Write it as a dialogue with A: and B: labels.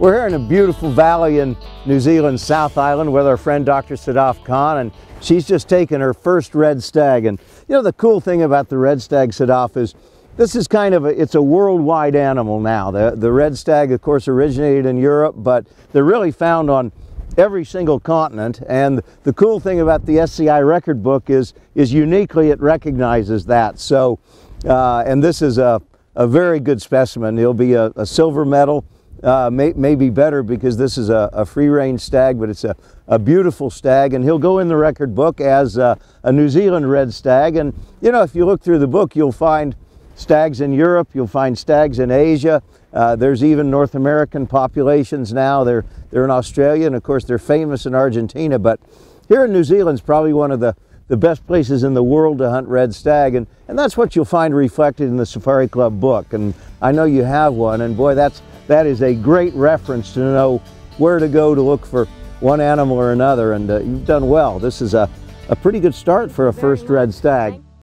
A: We're here in a beautiful valley in New Zealand's South Island with our friend Dr. Sadaf Khan, and she's just taken her first red stag. And you know, the cool thing about the red stag, Sadaf, is this is kind of a, it's a worldwide animal now. The, the red stag, of course, originated in Europe, but they're really found on every single continent. And the cool thing about the SCI record book is, is uniquely it recognizes that. So, uh, and this is a, a very good specimen. It'll be a, a silver medal uh, may, may be better because this is a, a free range stag, but it's a, a beautiful stag, and he'll go in the record book as a, a New Zealand red stag. And you know, if you look through the book, you'll find stags in Europe, you'll find stags in Asia. Uh, there's even North American populations now. They're, they're in Australia, and of course, they're famous in Argentina. But here in New Zealand is probably one of the, the best places in the world to hunt red stag. And, and that's what you'll find reflected in the Safari Club book. And I know you have one, and boy, that's, that is a great reference to know where to go to look for one animal or another, and uh, you've done well. This is a, a pretty good start for a first red stag.